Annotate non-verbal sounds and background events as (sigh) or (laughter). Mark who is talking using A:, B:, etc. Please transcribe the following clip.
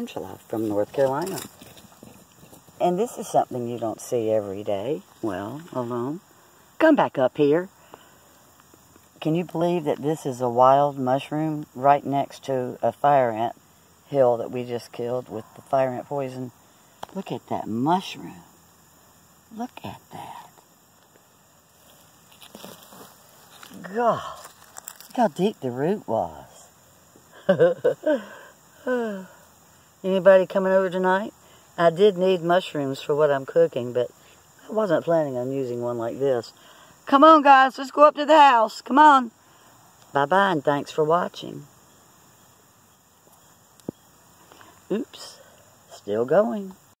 A: Angela from North Carolina. And this is something you don't see every day. Well, alone. Come back up here. Can you believe that this is a wild mushroom right next to a fire ant hill that we just killed with the fire ant poison? Look at that mushroom. Look at that. God, look how deep the root was. (laughs) Anybody coming over tonight? I did need mushrooms for what I'm cooking, but I wasn't planning on using one like this. Come on, guys, let's go up to the house. Come on. Bye-bye, and thanks for watching. Oops, still going.